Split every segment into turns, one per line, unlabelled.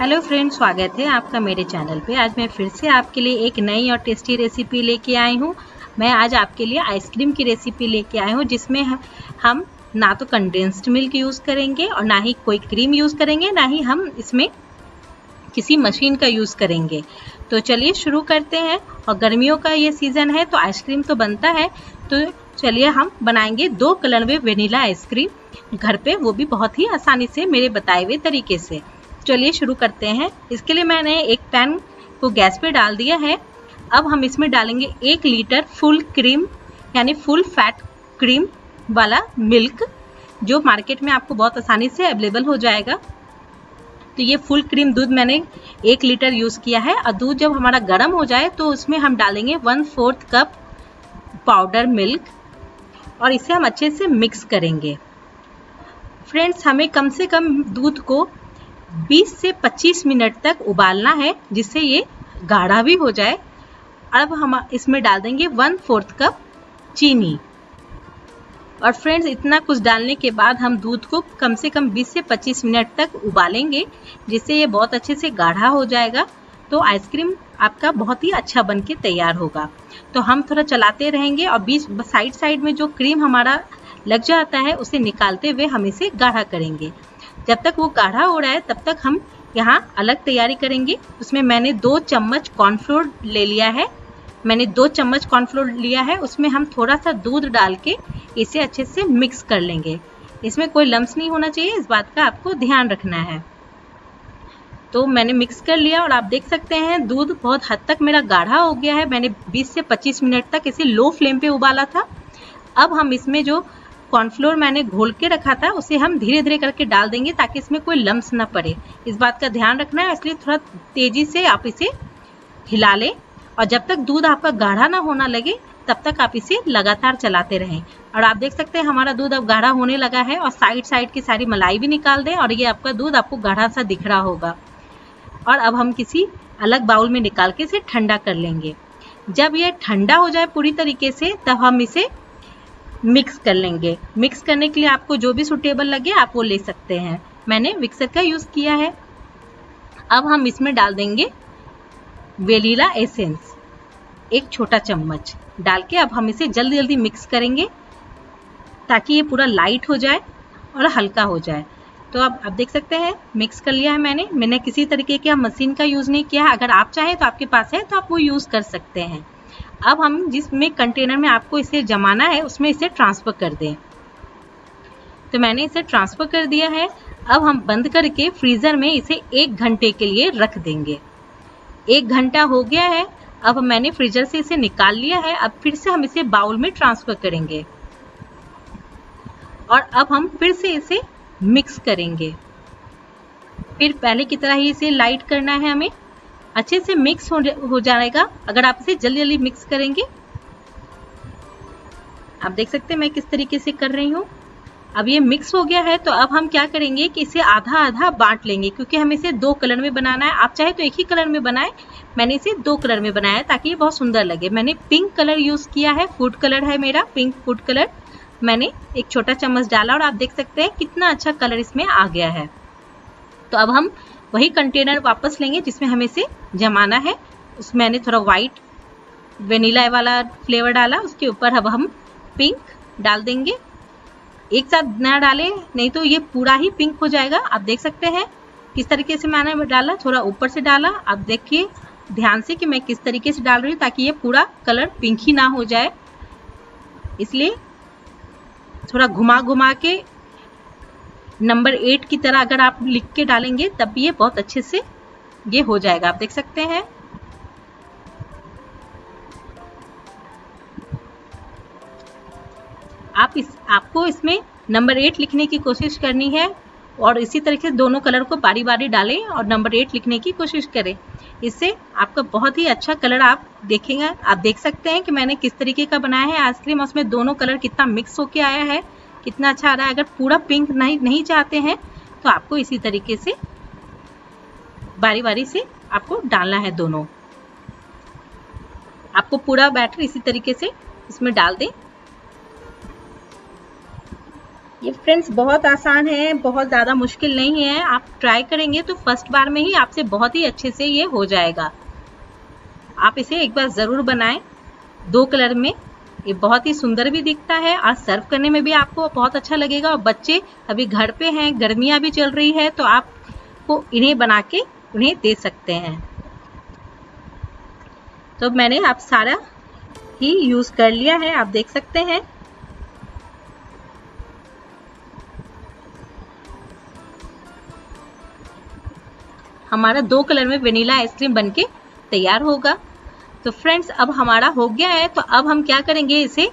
Hello friends स्वागत है आपका मेरे चैनल पे। आज मैं फिर से आपके लिए एक नई और टेस्टी रेसिपी लेके आई हूँ। मैं आज आपके लिए आइसक्रीम की रेसिपी लेके आई हूँ, जिसमें हम ना तो कंडेंस्ड मिल्क यूज़ करेंगे और ना ही कोई क्रीम यूज़ करेंगे, ना ही हम इसमें किसी मशीन का यूज़ करेंगे। तो चलिए शुरू करते हैं। और गर्मियों का ये सीज़न है तो आइसक्रीम तो बनता है। तो चलिए हम बनाएँगे दो कलर में वेनीला आइसक्रीम घर पे वो भी बहुत ही आसानी से मेरे बताए हुए तरीके से। चलिए शुरू करते हैं। इसके लिए मैंने एक पैन को गैस पे डाल दिया है। अब हम इसमें डालेंगे एक लीटर फुल क्रीम, यानी फुल फैट क्रीम वाला मिल्क, जो मार्केट में आपको बहुत आसानी से अवेलेबल हो जाएगा। तो ये फुल क्रीम दूध मैंने एक लीटर यूज़ किया है। और दूध जब हमारा गर्म हो जाए तो उसमें हम डालेंगे one fourth cup powder milk, और इसे हम अच्छे से मिक्स करेंगे। फ्रेंड्स, हमें कम से कम दूध को 20 से 25 मिनट तक उबालना है, जिससे ये गाढ़ा भी हो जाए। अब हम इसमें डाल देंगे वन फोर्थ कप चीनी। और फ्रेंड्स, इतना कुछ डालने के बाद हम दूध को कम से कम 20 से 25 मिनट तक उबालेंगे, जिससे ये बहुत अच्छे से गाढ़ा हो जाएगा। तो आइसक्रीम आपका बहुत ही अच्छा बन के तैयार होगा। तो हम थोड़ा चलाते रहेंगे और बीच साइड साइड में जो क्रीम हमारा लग जाता है, उसे निकालते हुए हम इसे गाढ़ा करेंगे। जब तक वो गाढ़ा हो रहा है तब तक हम यहाँ अलग तैयारी करेंगे। उसमें मैंने दो चम्मच कॉर्नफ्लोर ले लिया है। मैंने दो चम्मच कॉर्नफ्लोर लिया है। उसमें हम थोड़ा सा दूध डाल के इसे अच्छे से मिक्स कर लेंगे। इसमें कोई लम्स नहीं होना चाहिए। इस बात का आपको ध्यान रखना है। तो मैंने मिक्स कर लिया और आप देख सकते हैं, दूध बहुत हद तक मेरा गाढ़ा हो गया है। मैंने 20 से 25 मिनट तक इसे लो फ्लेम पे उबाला था। अब हम इसमें जो कॉर्नफ्लोर मैंने घोल के रखा था, उसे हम धीरे धीरे करके डाल देंगे ताकि इसमें कोई लम्स ना पड़े। इस बात का ध्यान रखना है, इसलिए थोड़ा तेज़ी से आप इसे हिला लें और जब तक दूध आपका गाढ़ा ना होना लगे, तब तक आप इसे लगातार चलाते रहें। और आप देख सकते हैं हमारा दूध अब गाढ़ा होने लगा है और साइड साइड की सारी मलाई भी निकाल दें और ये आपका दूध आपको गाढ़ा सा दिख रहा होगा। और अब हम किसी अलग बाउल में निकाल के इसे ठंडा कर लेंगे। जब ये ठंडा हो जाए पूरी तरीके से, तब हम इसे मिक्स कर लेंगे। मिक्स करने के लिए आपको जो भी सुटेबल लगे, आप वो ले सकते हैं। मैंने मिक्सर का यूज़ किया है। अब हम इसमें डाल देंगे वेलीला एसेंस एक छोटा चम्मच। डाल के अब हम इसे जल्दी जल्दी मिक्स करेंगे, ताकि ये पूरा लाइट हो जाए और हल्का हो जाए। तो अब आप देख सकते हैं मिक्स कर लिया है मैंने। मैंने किसी तरीके का मशीन का यूज़ नहीं किया है। अगर आप चाहें तो आपके पास है तो आप वो यूज़ कर सकते हैं। अब हम जिसमें कंटेनर में आपको इसे जमाना है, उसमें इसे ट्रांसफ़र कर दें। तो मैंने इसे ट्रांसफ़र कर दिया है। अब हम बंद करके फ्रीज़र में इसे एक घंटे के लिए रख देंगे। एक घंटा हो गया है। अब मैंने फ्रीजर से इसे निकाल लिया है। अब फिर से हम इसे बाउल में ट्रांसफ़र करेंगे। और अब हम फिर से इसे मिक्स करेंगे। फिर पहले की तरह ही इसे लाइट करना है हमें। अच्छे से मिक्स हो, हो जाएगा। अगर आप इसे जल्दी जल्दी मिक्स करेंगे आप देख सकते हैं मैं किस तरीके से कर रही हूँ। अब ये मिक्स हो गया है तो अब हम क्या करेंगे कि इसे आधा आधा बांट लेंगे क्योंकि हमें इसे दो कलर में बनाना है। आप चाहे तो एक ही कलर में बनाए मैंने इसे दो कलर में बनाया ताकि ये बहुत सुंदर लगे। मैंने पिंक कलर यूज़ किया है फ़ूड कलर है मेरा पिंक फ़ूड कलर मैंने एक छोटा चम्मच डाला और आप देख सकते हैं कितना अच्छा कलर इसमें आ गया है। तो अब हम वही कंटेनर वापस लेंगे जिसमें हमें इसे जमाना है। उसमें मैंने थोड़ा वाइट वेनीला वाला फ्लेवर डाला, उसके ऊपर अब हम पिंक डाल देंगे। एक साथ ना डालें, नहीं तो ये पूरा ही पिंक हो जाएगा। आप देख सकते हैं किस तरीके से मैंने डाला, थोड़ा ऊपर से डाला। आप देखिए, ध्यान से कि मैं किस तरीके से डाल रही हूँ ताकि ये पूरा कलर पिंक ही ना हो जाए। इसलिए थोड़ा घुमा घुमा के नंबर एट की तरह अगर आप लिख के डालेंगे, तब भी ये बहुत अच्छे से ये हो जाएगा। आप देख सकते हैं। आप इस, आपको इसमें नंबर एट लिखने की कोशिश करनी है और इसी तरीके से दोनों कलर को बारी बारी डालें और नंबर एट लिखने की कोशिश करें। इससे आपका बहुत ही अच्छा कलर आप देखेंगे। आप देख सकते हैं कि मैंने किस तरीके का बनाया है आइसक्रीम। उसमें दोनों कलर कितना मिक्स होके आया है। कितना अच्छा आ रहा है। अगर पूरा पिंक नहीं नहीं चाहते हैं तो आपको इसी तरीके से बारी बारी से आपको डालना है दोनों। आपको पूरा बैटर इसी तरीके से इसमें डाल दें। ये फ्रेंड्स बहुत आसान है, बहुत ज़्यादा मुश्किल नहीं है। आप ट्राई करेंगे तो फ़र्स्ट बार में ही आपसे बहुत ही अच्छे से ये हो जाएगा। आप इसे एक बार ज़रूर बनाएँ। दो कलर में ये बहुत ही सुंदर भी दिखता है। आज सर्व करने में भी आपको बहुत अच्छा लगेगा। और बच्चे अभी घर पे हैं, गर्मियाँ भी चल रही है तो आपको इन्हें बना के उन्हें दे सकते हैं। तो मैंने आप सारा ही यूज़ कर लिया है, आप देख सकते हैं। हमारा दो कलर में वेनीला आइसक्रीम बनके तैयार होगा। तो फ्रेंड्स अब हमारा हो गया है तो अब हम क्या करेंगे इसे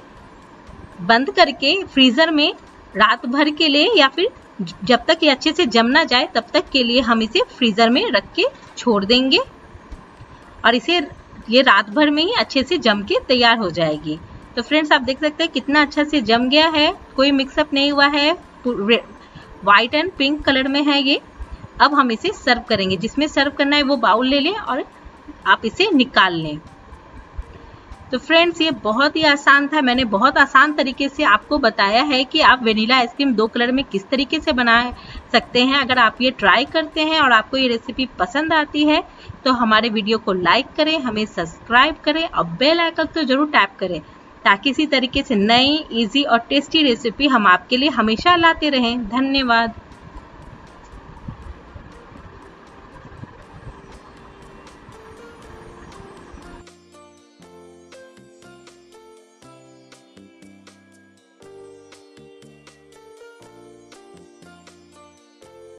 बंद करके फ्रीज़र में रात भर के लिए या फिर जब तक ये अच्छे से जम ना जाए, तब तक के लिए हम इसे फ्रीज़र में रख के छोड़ देंगे और इसे ये रात भर में ही अच्छे से जम के तैयार हो जाएगी। तो फ्रेंड्स आप देख सकते हैं कितना अच्छा से जम गया है, कोई मिक्सअप नहीं हुआ है वाइट एंड पिंक कलर में है ये। अब हम इसे सर्व करेंगे। जिसमें सर्व करना है वो बाउल ले लें और आप इसे निकाल लें। तो फ्रेंड्स ये बहुत ही आसान था। मैंने बहुत आसान तरीके से आपको बताया है कि आप वेनीला आइसक्रीम दो कलर में किस तरीके से बना सकते हैं। अगर आप ये ट्राई करते हैं और आपको ये रेसिपी पसंद आती है तो हमारे वीडियो को लाइक करें, हमें सब्सक्राइब करें और बेल आइकन तो ज़रूर टैप करें, ताकि इसी तरीके से नई इजी और टेस्टी रेसिपी हम आपके लिए हमेशा लाते रहें। धन्यवाद।